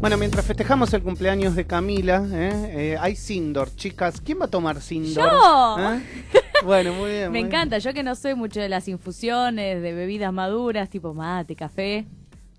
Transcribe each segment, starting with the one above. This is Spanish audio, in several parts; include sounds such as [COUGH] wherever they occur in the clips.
Bueno, mientras festejamos el cumpleaños de Camila, ¿eh? Eh, hay Sindor. Chicas, ¿quién va a tomar Sindor? ¡Yo! ¿Eh? [LAUGHS] Bueno, muy bien. Me muy encanta, yo que no soy mucho de las infusiones, de bebidas maduras, tipo mate, café.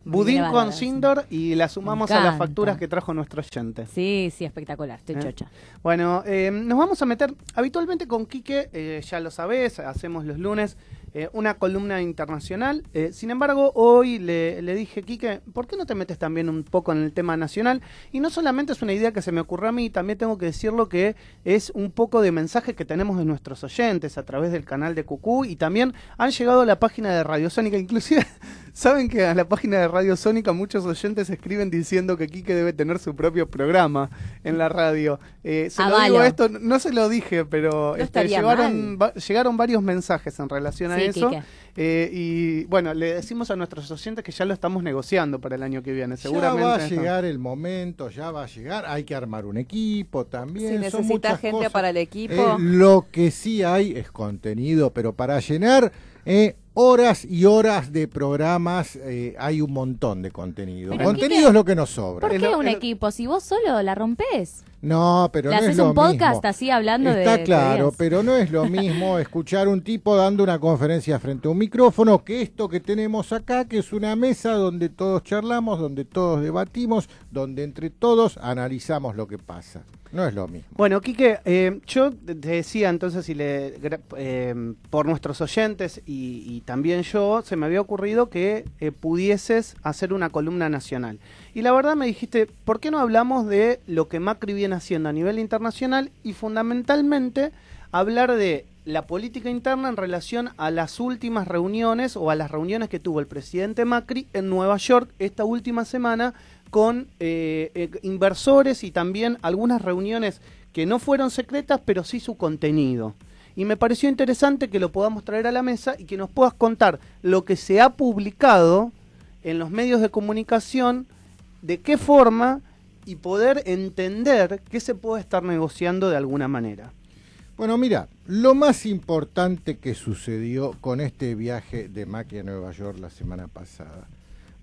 Budín con Sindor y la sumamos a las facturas que trajo nuestro oyente. Sí, sí, espectacular, estoy ¿Eh? chocha. Bueno, eh, nos vamos a meter habitualmente con Quique, eh, ya lo sabés, hacemos los lunes eh, una columna internacional. Eh, sin embargo, hoy le, le dije, Quique, ¿por qué no te metes también un poco en el tema nacional? Y no solamente es una idea que se me ocurrió a mí, también tengo que decirlo que es un poco de mensaje que tenemos de nuestros oyentes a través del canal de Cucú y también han llegado a la página de Radio Sónica, inclusive... Saben que a la página de Radio Sónica muchos oyentes escriben diciendo que Quique debe tener su propio programa en la radio. Eh, se lo digo esto, no se lo dije, pero este, llegaron, va- llegaron varios mensajes en relación a Sí, eso. Eh, y bueno, le decimos a nuestros oyentes que ya lo estamos negociando para el año que viene. Seguramente. Ya va a esto- llegar el momento, ya va a llegar. Hay que armar un equipo también. Si son necesita gente cosas. para el equipo. Eh, lo que sí hay es contenido, pero para llenar eh, horas y horas de programas eh, hay un montón de contenido. Pero, contenido es lo que nos sobra. ¿Por Es qué lo- un equipo? Si vos solo la rompés. No, pero Le no es haces lo un podcast mismo. así hablando de- Está de claro, pero no es lo [LAUGHS] mismo escuchar un tipo dando una conferencia frente a un micrófono que esto que tenemos acá, que es una mesa donde todos charlamos, donde todos debatimos, donde entre todos analizamos lo que pasa. No es lo mismo. Bueno, Quique, eh, yo te decía entonces, si le, eh, por nuestros oyentes y, y también yo, se me había ocurrido que eh, pudieses hacer una columna nacional. Y la verdad me dijiste, ¿por qué no hablamos de lo que Macri viene haciendo a nivel internacional y fundamentalmente hablar de la política interna en relación a las últimas reuniones o a las reuniones que tuvo el presidente Macri en Nueva York esta última semana con eh, eh, inversores y también algunas reuniones que no fueron secretas, pero sí su contenido. Y me pareció interesante que lo podamos traer a la mesa y que nos puedas contar lo que se ha publicado en los medios de comunicación, de qué forma y poder entender qué se puede estar negociando de alguna manera. Bueno, mira, lo más importante que sucedió con este viaje de Macri a Nueva York la semana pasada.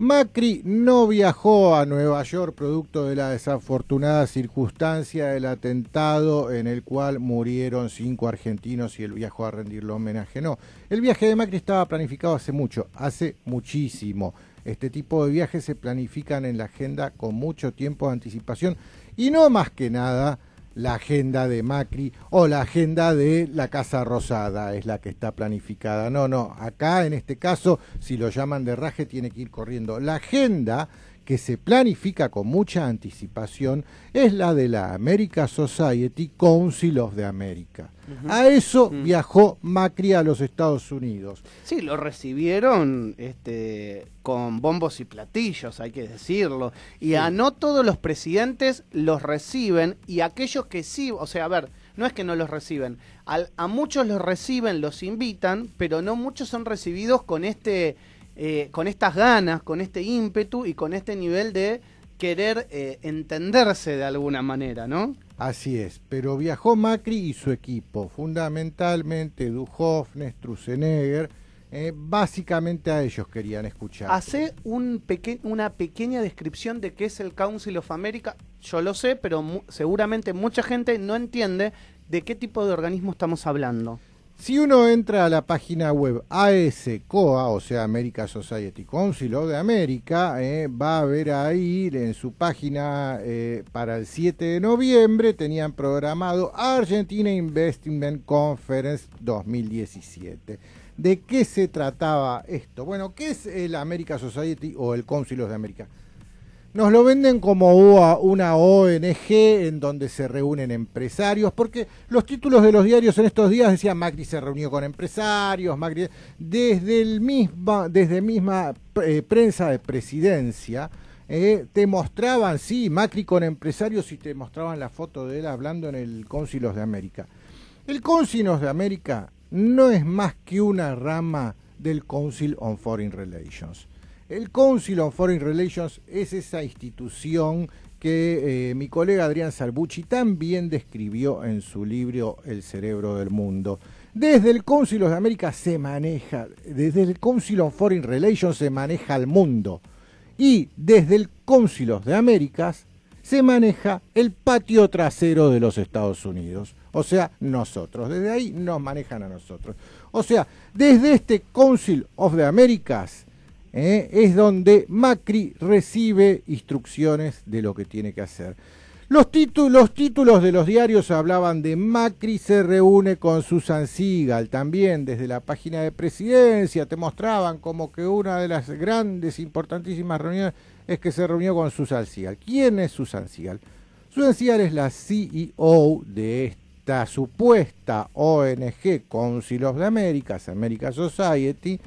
Macri no viajó a Nueva York producto de la desafortunada circunstancia del atentado en el cual murieron cinco argentinos y él viajó a rendirle homenaje. No, el viaje de Macri estaba planificado hace mucho, hace muchísimo. Este tipo de viajes se planifican en la agenda con mucho tiempo de anticipación y no más que nada la agenda de Macri o la agenda de la Casa Rosada es la que está planificada. No, no, acá en este caso, si lo llaman de raje, tiene que ir corriendo. La agenda que se planifica con mucha anticipación es la de la America Society Council of the America. A eso Mm. viajó Macri a los Estados Unidos. Sí, lo recibieron este, con bombos y platillos, hay que decirlo. Y a no todos los presidentes los reciben y aquellos que sí, o sea, a ver, no es que no los reciben, al- a muchos los reciben, los invitan, pero no muchos son recibidos con este, eh, con estas ganas, con este ímpetu y con este nivel de querer eh, entenderse de alguna manera, ¿no? Así es, pero viajó Macri y su equipo, fundamentalmente Duhovne, Strussenegger, eh, básicamente a ellos querían escuchar. Hace un peque- una pequeña descripción de qué es el Council of America. Yo lo sé, pero mu- seguramente mucha gente no entiende de qué tipo de organismo estamos hablando. Si uno entra a la página web ASCOA, o sea, America Society Council de América, eh, va a ver ahí en su página eh, para el 7 de noviembre tenían programado Argentina Investment Conference 2017. ¿De qué se trataba esto? Bueno, ¿qué es el America Society o el Council de América? Nos lo venden como una ONG en donde se reúnen empresarios, porque los títulos de los diarios en estos días decían Macri se reunió con empresarios, Macri desde el misma, desde misma eh, prensa de presidencia eh, te mostraban, sí, Macri con empresarios y te mostraban la foto de él hablando en el Cónsulos de América. El Cónsulos de América no es más que una rama del Council on Foreign Relations. El Council on Foreign Relations es esa institución que eh, mi colega Adrián Salbucci también describió en su libro El cerebro del mundo. Desde el Council of América se maneja, desde el Council on Foreign Relations se maneja el mundo. y desde el Cónsulos de Américas se maneja el patio trasero de los Estados Unidos. O sea, nosotros. Desde ahí nos manejan a nosotros. O sea, desde este Council of the Americas eh, es donde Macri recibe instrucciones de lo que tiene que hacer. Los, títulos, de los diarios hablaban de Macri se reúne con Susan Sigal, también desde la página de presidencia te mostraban como que una de las grandes, importantísimas reuniones es que se reunió con Susan Sigal. ¿Quién es Susan Sigal? Susan Sigal es la CEO de esta supuesta ONG Council of the Americas, America Society,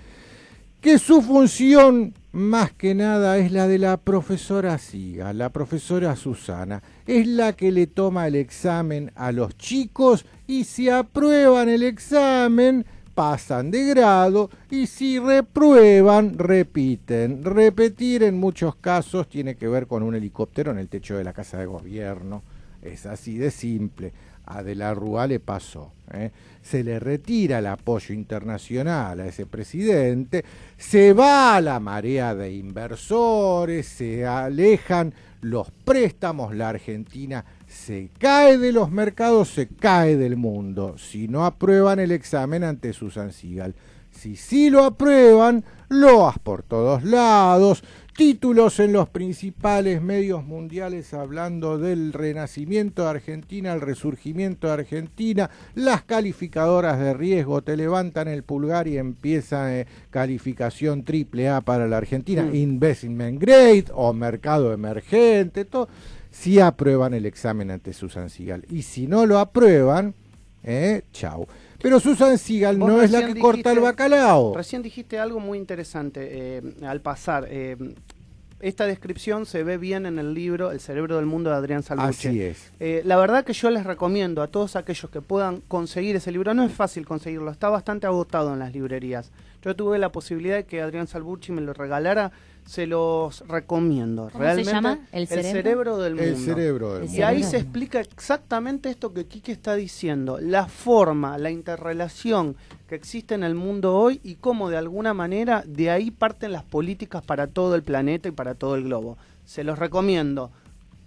que su función más que nada es la de la profesora Siga, la profesora Susana. Es la que le toma el examen a los chicos y si aprueban el examen pasan de grado y si reprueban repiten. Repetir en muchos casos tiene que ver con un helicóptero en el techo de la casa de gobierno. Es así de simple. A De la Rúa le pasó. ¿eh? Se le retira el apoyo internacional a ese presidente, se va a la marea de inversores, se alejan los préstamos, la Argentina se cae de los mercados, se cae del mundo. Si no aprueban el examen ante Susan Sigal. Si sí lo aprueban, loas por todos lados, títulos en los principales medios mundiales hablando del renacimiento de Argentina, el resurgimiento de Argentina, las calificadoras de riesgo te levantan el pulgar y empieza eh, calificación triple A para la Argentina, mm. investment grade o mercado emergente, todo, si aprueban el examen ante Susan Sigal. Y si no lo aprueban, eh, chau. Pero Susan Sigal no es la que corta el bacalao. Recién dijiste algo muy interesante eh, al pasar. Eh, esta descripción se ve bien en el libro El cerebro del mundo de Adrián Salvucci. Así es. Eh, la verdad que yo les recomiendo a todos aquellos que puedan conseguir ese libro, no es fácil conseguirlo, está bastante agotado en las librerías. Yo tuve la posibilidad de que Adrián Salvucci me lo regalara se los recomiendo. ¿Cómo Realmente, se llama? ¿El cerebro? del mundo. El cerebro del mundo. Y ahí se explica exactamente esto que Kike está diciendo, la forma, la interrelación que existe en el mundo hoy y cómo de alguna manera de ahí parten las políticas para todo el planeta y para todo el globo. Se los recomiendo.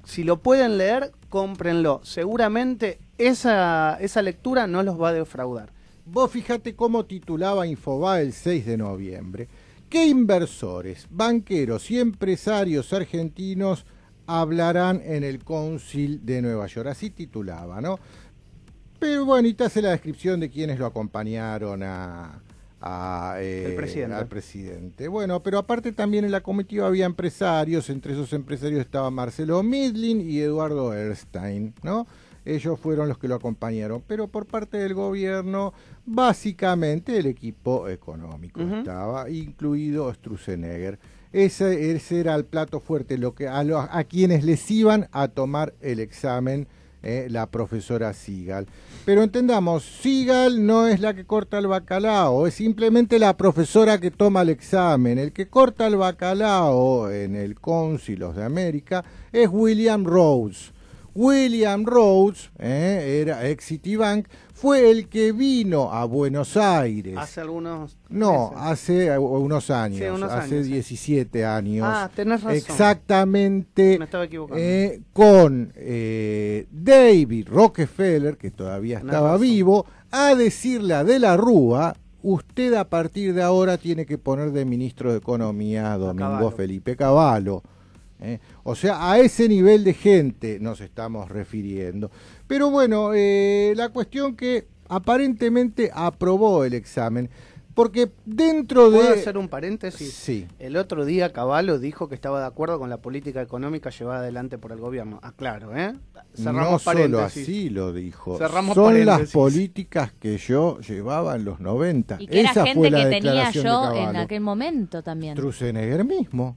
Si lo pueden leer, cómprenlo. Seguramente esa, esa lectura no los va a defraudar. Vos fíjate cómo titulaba Infoba el 6 de noviembre ¿Qué inversores, banqueros y empresarios argentinos hablarán en el Council de Nueva York? Así titulaba, ¿no? Pero bueno, y te hace la descripción de quienes lo acompañaron a, eh, al presidente. Bueno, pero aparte también en la comitiva había empresarios, entre esos empresarios estaba Marcelo Midlin y Eduardo Erstein, ¿no? Ellos fueron los que lo acompañaron, pero por parte del gobierno, básicamente el equipo económico estaba, incluido Strusenegger. Ese, ese, era el plato fuerte, lo que a, a quienes les iban a tomar el examen eh, la profesora Sigal. Pero entendamos, Sigal no es la que corta el bacalao, es simplemente la profesora que toma el examen. El que corta el bacalao en el Cónsulos de América es William Rose. William Rhodes, eh, era ex Citibank, fue el que vino a Buenos Aires. Hace algunos. No, hace unos años, hace 17 años. Ah, tenés razón. Exactamente. Me estaba equivocando. Eh, con eh, David Rockefeller, que todavía estaba vivo, a decirle a De la Rúa. Usted a partir de ahora tiene que poner de ministro de Economía Domingo Felipe Cavallo ¿eh? O sea, a ese nivel de gente nos estamos refiriendo. Pero bueno, eh, la cuestión que aparentemente aprobó el examen. Porque dentro de... ¿Puedo hacer un paréntesis? Sí. El otro día Caballo dijo que estaba de acuerdo con la política económica llevada adelante por el gobierno. Aclaro, ¿eh? Cerramos no solo así lo dijo. Son las políticas que yo llevaba en los 90. Y que era gente que tenía yo en aquel momento también. Trusenegger mismo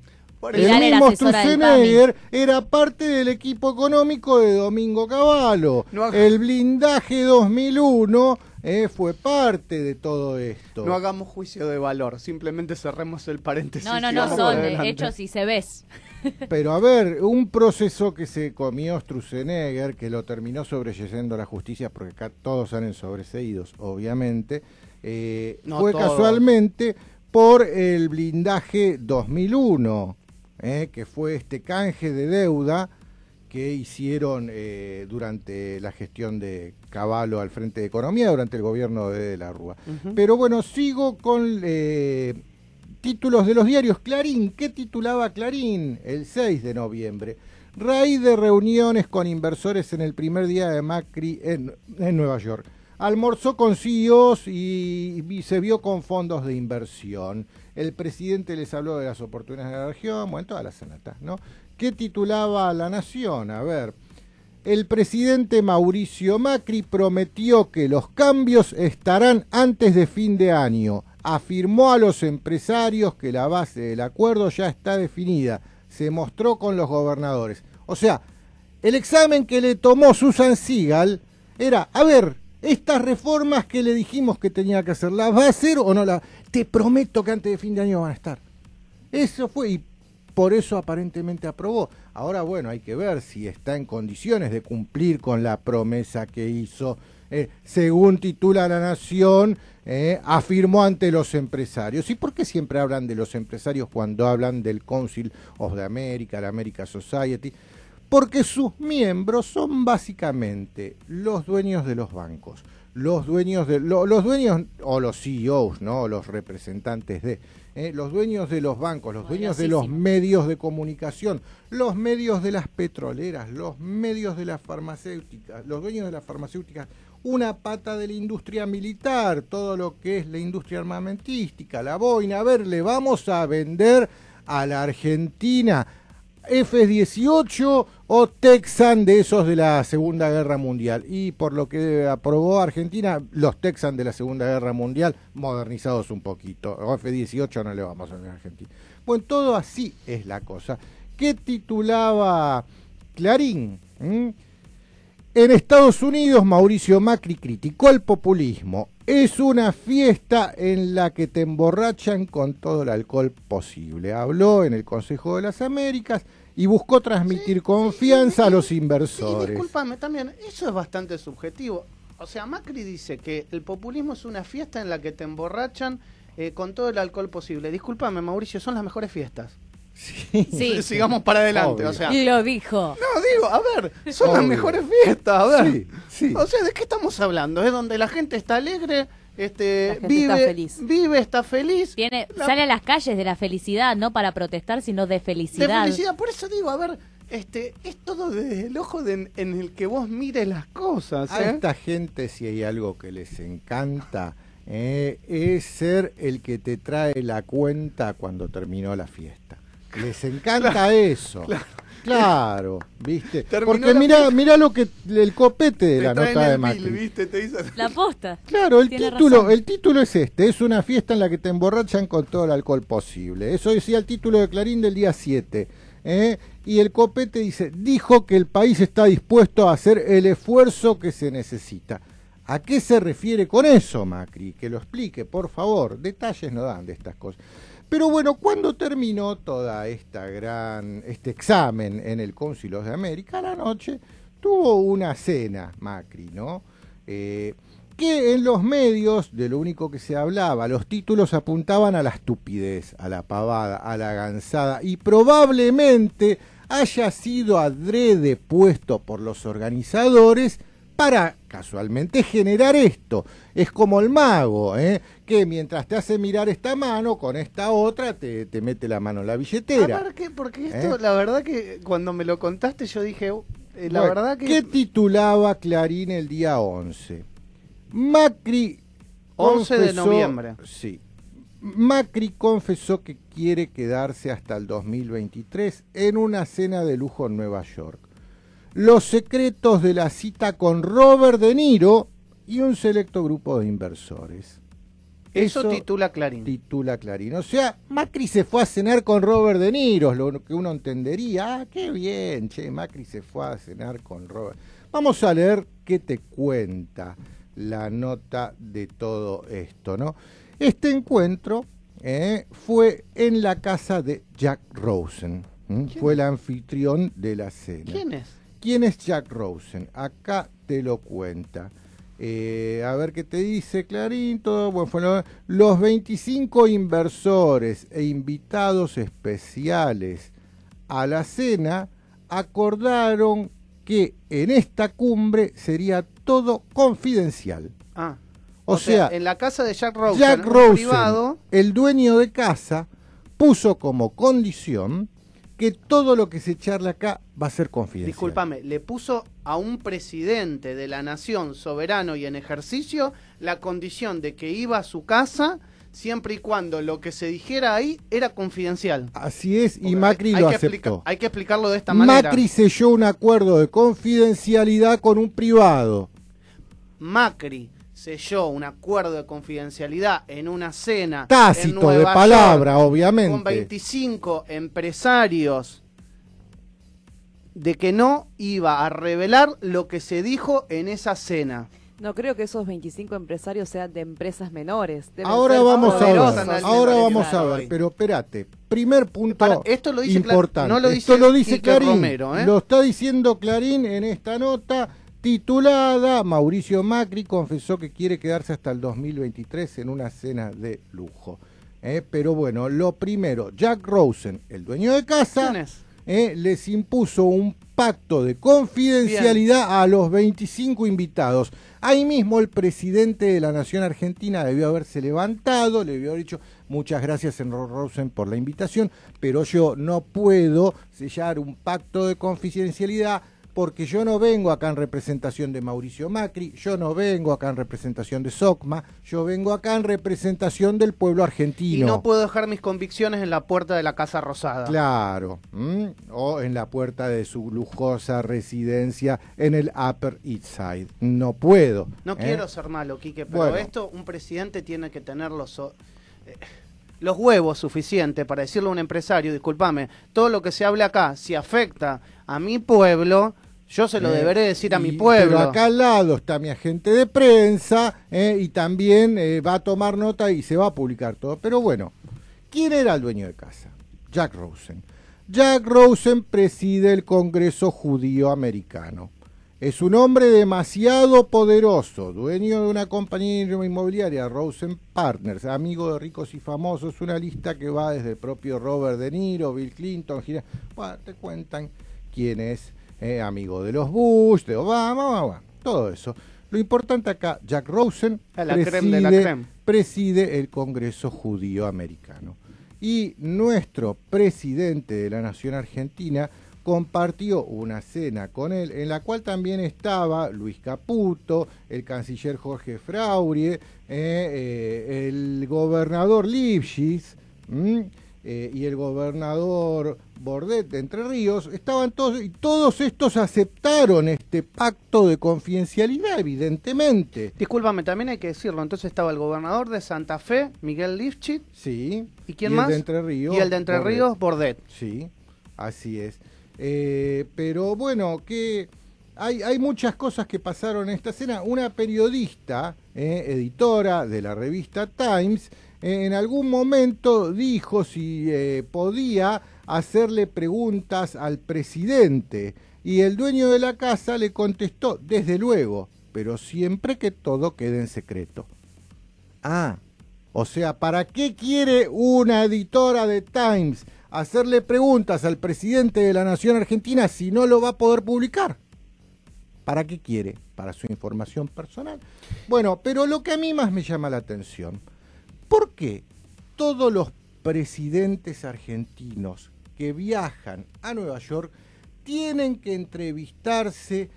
el mismo Sturzenegger era parte del equipo económico de Domingo Cavallo. el blindaje 2001 eh, fue parte de todo esto. No hagamos juicio de valor, simplemente cerremos el paréntesis. No, no, no, son hechos y se ves. [LAUGHS] Pero a ver, un proceso que se comió Sturzenegger, que lo terminó sobreyendo la justicia, porque acá todos salen sobreseídos, obviamente, eh, fue casualmente por el blindaje 2001 eh, que fue este canje de deuda que hicieron eh, durante la gestión de Caballo al frente de Economía, durante el gobierno de, de la Rúa. Pero bueno, sigo con eh, títulos de los diarios. Clarín, ¿qué titulaba Clarín el 6 de noviembre? Raíz de reuniones con inversores en el primer día de Macri en, en Nueva York. Almorzó con CEOs y, se vio con fondos de inversión. El presidente les habló de las oportunidades de la región, bueno, todas las senatas, ¿no? ¿Qué titulaba La Nación? A ver, el presidente Mauricio Macri prometió que los cambios estarán antes de fin de año. Afirmó a los empresarios que la base del acuerdo ya está definida. Se mostró con los gobernadores. O sea, el examen que le tomó Susan Sigal era, a ver, estas reformas que le dijimos que tenía que hacer, ¿las va a hacer o no las? Te prometo que antes de fin de año van a estar. Eso fue, y por eso aparentemente aprobó. Ahora, bueno, hay que ver si está en condiciones de cumplir con la promesa que hizo. Eh, según titula La Nación, eh, afirmó ante los empresarios. ¿Y por qué siempre hablan de los empresarios cuando hablan del Council of the America, la America Society? Porque sus miembros son básicamente los dueños de los bancos, los dueños de lo, los dueños o los CEOs, no, los representantes de eh, los dueños de los bancos, los dueños de los medios de comunicación, los medios de las petroleras, los medios de las farmacéuticas, los dueños de las farmacéuticas, una pata de la industria militar, todo lo que es la industria armamentística, la boina, a ver, le vamos a vender a la Argentina F-18 o Texan de esos de la Segunda Guerra Mundial. Y por lo que aprobó Argentina, los Texan de la Segunda Guerra Mundial, modernizados un poquito. O F-18 no le vamos a ver a Argentina. Bueno, todo así es la cosa. ¿Qué titulaba Clarín? ¿Mm? En Estados Unidos, Mauricio Macri criticó el populismo. Es una fiesta en la que te emborrachan con todo el alcohol posible. Habló en el Consejo de las Américas y buscó transmitir Sí, confianza sí, a los Sí, inversores. discúlpame también, eso es bastante subjetivo. O sea, Macri dice que el populismo es una fiesta en la que te emborrachan eh, con todo el alcohol posible. Discúlpame, Mauricio, son las mejores fiestas. Sí. Sí. [LAUGHS] Sigamos para adelante, Obvio. o sea. Y lo dijo. No, digo, a ver, son las mejores fiestas, a ver. Sí, sí. O sea, ¿de qué estamos hablando? Es donde la gente está alegre, este, vive, está feliz. vive, está feliz. Tiene, La- sale a las calles de la felicidad, no para protestar, sino de de felicidad. felicidad. Por eso digo, a ver, este, es todo desde el ojo de- en el que vos mires las cosas. A ¿eh? esta gente, si hay algo que les encanta, eh, es ser el que te trae la cuenta cuando terminó la fiesta. Les encanta eso. Claro, ¿viste? Terminó Porque la mira, mira lo que el copete de Te la nota de Macri. bill, ¿viste? Te dicen- La posta. Claro, el Tiene título, razón. el título es este, es una fiesta en la que te emborrachan con todo el alcohol posible. Eso decía el título de Clarín del día 7. ¿eh? Y el copete dice, dijo que el país está dispuesto a hacer el esfuerzo que se necesita. ¿A qué se refiere con eso, Macri? Que lo explique, por favor. Detalles no dan de estas cosas. Pero bueno, cuando terminó toda esta gran, este examen en el Cónsulos de América, la noche tuvo una cena, Macri, ¿no? Eh, que en los medios, de lo único que se hablaba, los títulos apuntaban a la estupidez, a la pavada, a la gansada, y probablemente haya sido adrede puesto por los organizadores para casualmente generar esto. Es como el mago, ¿eh? que mientras te hace mirar esta mano, con esta otra te, te mete la mano en la billetera. Porque esto, ¿Eh? la verdad que cuando me lo contaste, yo dije, eh, la Bueno, verdad que. ¿Qué titulaba Clarín el día 11? Macri. 11 de noviembre. Sí. Macri confesó que quiere quedarse hasta el 2023 en una cena de lujo en Nueva York. Los secretos de la cita con Robert De Niro y un selecto grupo de inversores. Eso, titula Clarín. titula Clarín. O sea, Macri se fue a cenar con Robert De Niro, lo que uno entendería. Ah, qué bien, che, Macri se fue a cenar con Robert. Vamos a leer qué te cuenta la nota de todo esto, ¿no? Este encuentro eh, fue en la casa de Jack Rosen. Fue el anfitrión de la cena. ¿Quién es? ¿Quién es Jack Rosen? Acá te lo cuenta. Eh, a ver qué te dice Clarín. Todo, bueno, fueron los 25 inversores e invitados especiales a la cena, acordaron que en esta cumbre sería todo confidencial. Ah. O, sea, en la casa de Jack Rosen, Jack Rosen, privado, el dueño de casa, puso como condición que todo lo que se charla acá va a ser confidencial. discúlpame, le puso a un presidente de la nación soberano y en ejercicio la condición de que iba a su casa siempre y cuando lo que se dijera ahí era confidencial. Así es, y Macri hay lo aceptó. hay que explicarlo de esta manera. Macri selló un acuerdo de confidencialidad con un privado. Macri selló un acuerdo de confidencialidad en una cena en Tácito, Nueva de York, palabra, obviamente. con 25 empresarios de que no iba a revelar lo que se dijo en esa cena. No creo que esos 25 empresarios sean de empresas menores. Deben Ahora vamos a ver, ahora vamos a ver, pero espérate, primer punto Para- esto lo dice importante. no lo Esto dice lo dice Clarín, Romero, ¿eh? lo está diciendo Clarín en esta nota titulada Mauricio Macri confesó que quiere quedarse hasta el 2023 en una cena de lujo. Eh, Pero bueno, lo primero, Jack Rosen, el dueño de casa, eh, les impuso un pacto de confidencialidad a los 25 invitados. Ahí mismo el presidente de la Nación Argentina debió haberse levantado, le debió haber dicho muchas gracias Enro Rosen por la invitación, pero yo no puedo sellar un pacto de confidencialidad porque yo no vengo acá en representación de Mauricio Macri, yo no vengo acá en representación de SOCMA, yo vengo acá en representación del pueblo Y argentino. no puedo dejar mis convicciones en la puerta de la Casa Rosada. Claro, o en la puerta de su lujosa residencia en el Upper East Side. No puedo. No ¿eh? quiero ser malo, Quique, pero Bueno. esto un presidente tiene que tener los, eh, los huevos suficientes para decirle a un empresario, discúlpame, todo lo que se hable acá, si afecta a mi pueblo, yo se lo Eh, deberé decir a mi pueblo. Pero acá al lado está mi agente de prensa ¿eh? y también eh, va a tomar nota y se va a publicar todo. Pero bueno, ¿quién era el dueño de casa? Jack Rosen. Jack Rosen preside el Congreso Judío Americano. Es un hombre demasiado poderoso, dueño de una compañía inmobiliaria, Rosen Partners, amigo de ricos y famosos, una lista que va desde el propio Robert De Niro, Bill Clinton, gira- bueno, te cuentan quién es eh, amigo de los Bush, de Obama, todo eso. Lo importante acá, Jack Rosen A la preside, creme. preside el Congreso Judío Americano. Y nuestro presidente de la Nación Argentina compartió una cena con él, en la cual también estaba Luis Caputo, el canciller Jorge Fraurie, eh, eh, el gobernador Lipschitz. Eh, y el gobernador Bordet de Entre Ríos, estaban todos, y todos estos aceptaron este pacto de confidencialidad, evidentemente. Discúlpame, también hay que decirlo, entonces estaba el gobernador de Santa Fe, Miguel Lifchit, Sí. ¿y quién el más? de Entre Ríos. y el de Entre Bordet. Ríos, Bordet. Sí, así es. Eh, pero bueno, que hay, hay muchas cosas que pasaron en esta escena. Una periodista, eh, editora de la revista Times, en algún momento dijo si eh, podía hacerle preguntas al presidente. Y el dueño de la casa le contestó, desde luego, pero siempre que todo quede en secreto. Ah, o sea, ¿para qué quiere una editora de Times hacerle preguntas al presidente de la Nación Argentina si no lo va a poder publicar? ¿Para qué quiere? Para su información personal. Bueno, pero lo que a mí más me llama la atención, ¿por qué todos los presidentes argentinos que viajan a Nueva York tienen que entrevistarse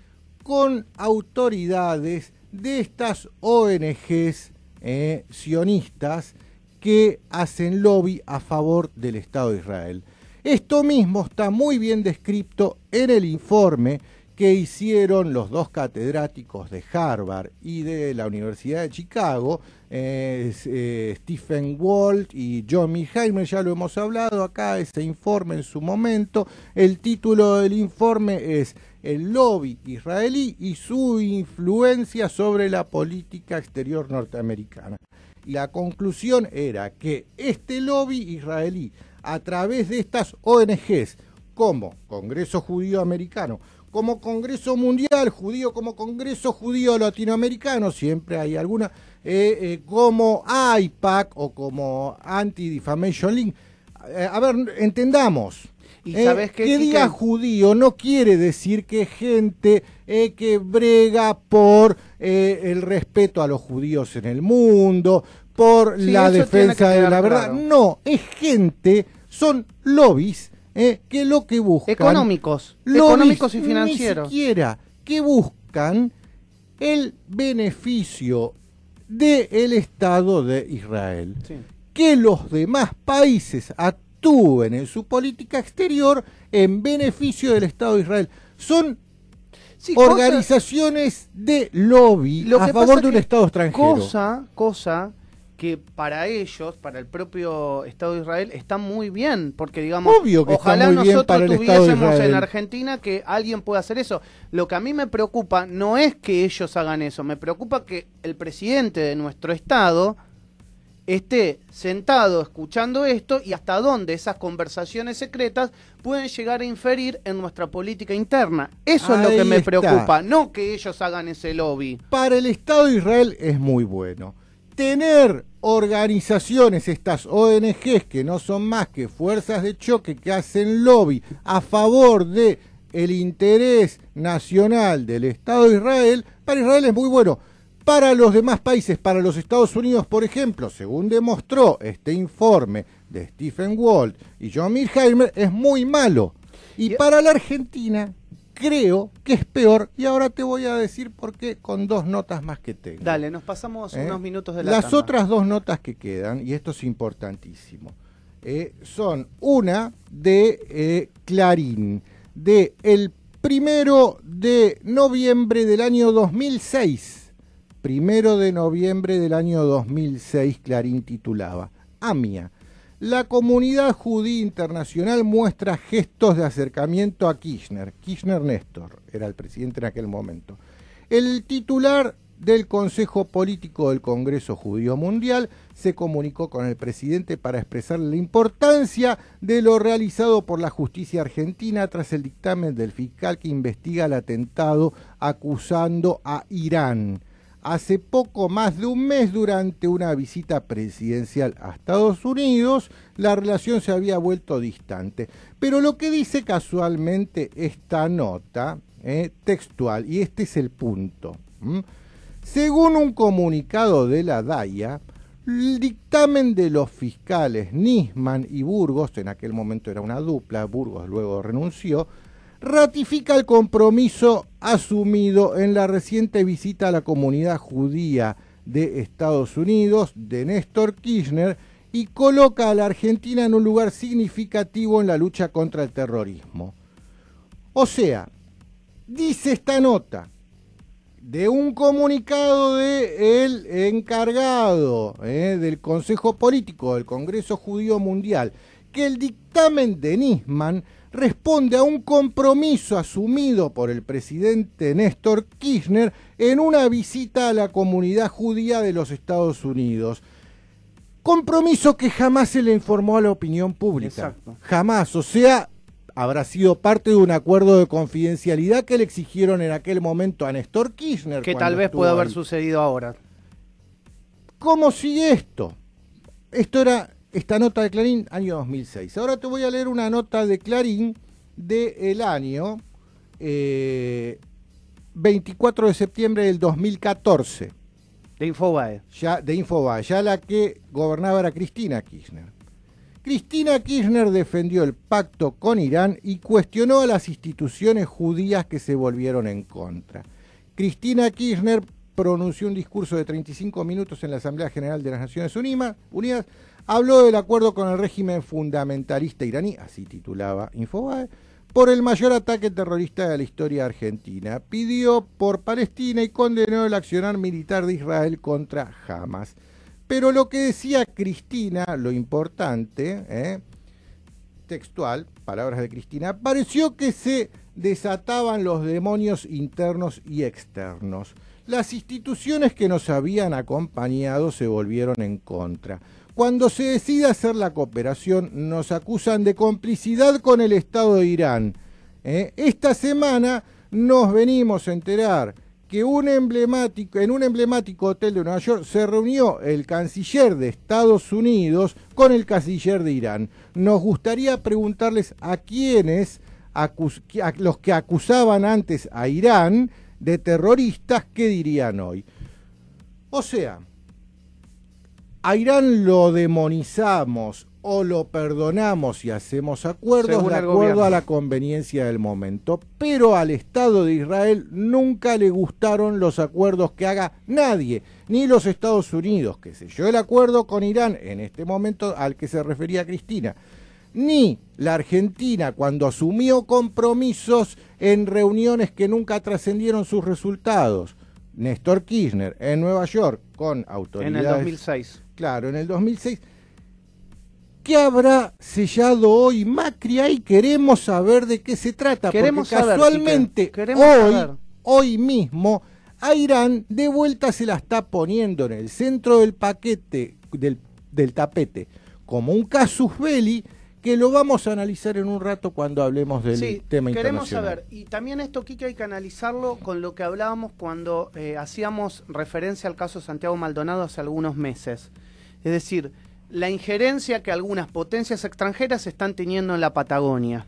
con autoridades de estas ONGs eh, sionistas que hacen lobby a favor del Estado de Israel. Esto mismo está muy bien descrito en el informe que hicieron los dos catedráticos de Harvard y de la Universidad de Chicago, eh, Stephen Walt y John Milheimer, ya lo hemos hablado acá, ese informe en su momento. El título del informe es El lobby israelí y su influencia sobre la política exterior norteamericana. Y la conclusión era que este lobby israelí, a través de estas ONGs, como Congreso Judío Americano, como Congreso Mundial Judío, como Congreso Judío Latinoamericano, siempre hay alguna, eh, eh, como AIPAC o como Anti-Defamation League. Eh, a ver, entendamos. Y Eh, sabes qué, que diga judío no quiere decir que gente que brega por el respeto a los judíos en el mundo, por Sí, la defensa de la verdad. claro. No, es gente, son lobbies eh, que lo que buscan. Económicos, económicos y financieros. Ni siquiera que buscan el beneficio del Estado de Israel Sí. que los demás países actúen en su política exterior en beneficio del Estado de Israel. Son Sí, cosa- organizaciones de lobby Lo a favor de un Estado extranjero. Cosa, cosa que para ellos, para el propio Estado de Israel, está muy bien, porque digamos, Obvio que está ojalá muy bien nosotros para el tuviésemos en. Argentina que alguien pueda hacer eso. Lo que a mí me preocupa no es que ellos hagan eso, me preocupa que el presidente de nuestro Estado esté sentado escuchando esto y hasta dónde esas conversaciones secretas pueden llegar a inferir en nuestra política interna. Eso es lo que me está. preocupa, no que ellos hagan ese lobby. Para el Estado de Israel es muy bueno. Tener organizaciones, estas ONGs que no son más que fuerzas de choque que hacen lobby a favor de el interés nacional del Estado de Israel, para Israel es muy bueno. Para los demás países, para los Estados Unidos, por ejemplo, según demostró este informe de Stephen Walt y John Milheimer, es muy malo. Y- para la Argentina, creo que es peor. Y ahora te voy a decir por qué con dos notas más que tengo. Dale, nos pasamos ¿eh? unos minutos de la Las tanda. otras dos notas que quedan, y esto es importantísimo, eh, son una de eh, Clarín, de el primero de noviembre del año 2006. Primero de noviembre del año 2006, Clarín titulaba, AMIA. La comunidad judía internacional muestra gestos de acercamiento a Kirchner. Kirchner Néstor era el presidente en aquel momento. El titular del Consejo Político del Congreso Judío Mundial se comunicó con el presidente para expresar la importancia de lo realizado por la justicia argentina tras el dictamen del fiscal que investiga el atentado acusando a Irán. Hace poco más de un mes, durante una visita presidencial a Estados Unidos, la relación se había vuelto distante. Pero lo que dice casualmente esta nota eh, textual, y este es el punto, según un comunicado de la DAIA, el dictamen de los fiscales Nisman y Burgos, en aquel momento era una dupla, Burgos luego renunció, ratifica el compromiso asumido en la reciente visita a la comunidad judía de Estados Unidos de Néstor Kirchner y coloca a la Argentina en un lugar significativo en la lucha contra el terrorismo. O sea, dice esta nota de un comunicado de el encargado eh, del Consejo Político del Congreso Judío Mundial que el dictamen de Nisman responde a un compromiso asumido por el presidente Néstor Kirchner en una visita a la comunidad judía de los Estados Unidos. Compromiso que jamás se le informó a la opinión pública. Exacto. Jamás. O sea, habrá sido parte de un acuerdo de confidencialidad que le exigieron en aquel momento a Néstor Kirchner. que tal vez pueda haber sucedido ahora. ¿Cómo sigue esto? Esto era esta nota de Clarín, año 2006. Ahora te voy a leer una nota de Clarín del año eh, 24 de septiembre del 2014, De Infobae. ya de Infobae, ya la que gobernaba era Cristina Kirchner. Cristina Kirchner defendió el pacto con Irán y cuestionó a las instituciones judías que se volvieron en contra. Cristina Kirchner pronunció un discurso de 35 minutos en la Asamblea General de las Naciones Unidas, habló del acuerdo con el régimen fundamentalista iraní, así titulaba Infobae, por el mayor ataque terrorista de la historia argentina. Pidió por Palestina y condenó el accionar militar de Israel contra Hamas. Pero lo que decía Cristina, lo importante, ¿eh? textual, palabras de Cristina, pareció que se desataban los demonios internos y externos. Las instituciones que nos habían acompañado se volvieron en contra. Cuando se decide hacer la cooperación, nos acusan de complicidad con el Estado de Irán. ¿eh? Esta semana nos venimos a enterar que en un emblemático hotel de Nueva York se reunió el canciller de Estados Unidos con el canciller de Irán. Nos gustaría preguntarles a quiénes, a los que acusaban antes a Irán de terroristas, ¿qué dirían hoy? O sea, a Irán lo demonizamos o lo perdonamos y hacemos acuerdos de acuerdo a la conveniencia del momento. Pero al Estado de Israel nunca le gustaron los acuerdos que haga nadie, ni los Estados Unidos, que selló el acuerdo con Irán en este momento al que se refería Cristina, ni la Argentina cuando asumió compromisos en reuniones que nunca trascendieron sus resultados. Néstor Kirchner en Nueva York con autoridades. En el 2006. Claro, en el 2006 ¿Qué habrá sellado hoy Macri? Ahí queremos saber de qué se trata. Queremos porque casualmente hoy, hoy mismo a Irán de vuelta se la está poniendo en el centro del paquete, del, del tapete, como un casus belli que lo vamos a analizar en un rato cuando hablemos del sí, tema queremos internacional. saber, y también esto, Kike, hay que analizarlo con lo que hablábamos cuando eh, hacíamos referencia al caso Santiago Maldonado hace algunos meses. Es decir, la injerencia que algunas potencias extranjeras están teniendo en la Patagonia.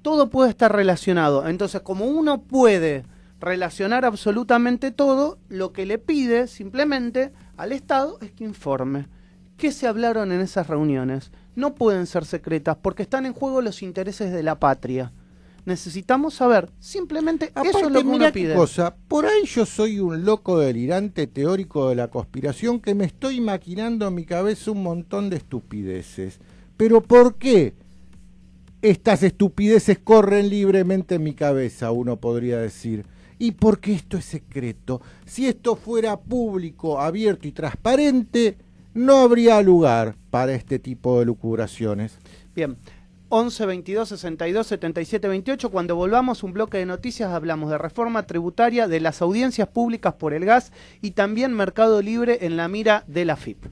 Todo puede estar relacionado. Entonces, como uno puede relacionar absolutamente todo, lo que le pide simplemente al Estado es que informe. ¿Qué se hablaron en esas reuniones? No pueden ser secretas porque están en juego los intereses de la patria necesitamos saber. Simplemente eso es lo que uno pide. Cosa, por ahí yo soy un loco delirante teórico de la conspiración que me estoy maquinando en mi cabeza un montón de estupideces. Pero ¿por qué estas estupideces corren libremente en mi cabeza? Uno podría decir. ¿Y por qué esto es secreto? Si esto fuera público, abierto y transparente, no habría lugar para este tipo de lucubraciones. Bien, 11 22 62 77 28. Cuando volvamos un bloque de noticias hablamos de reforma tributaria, de las audiencias públicas por el gas y también mercado libre en la mira de la FIP.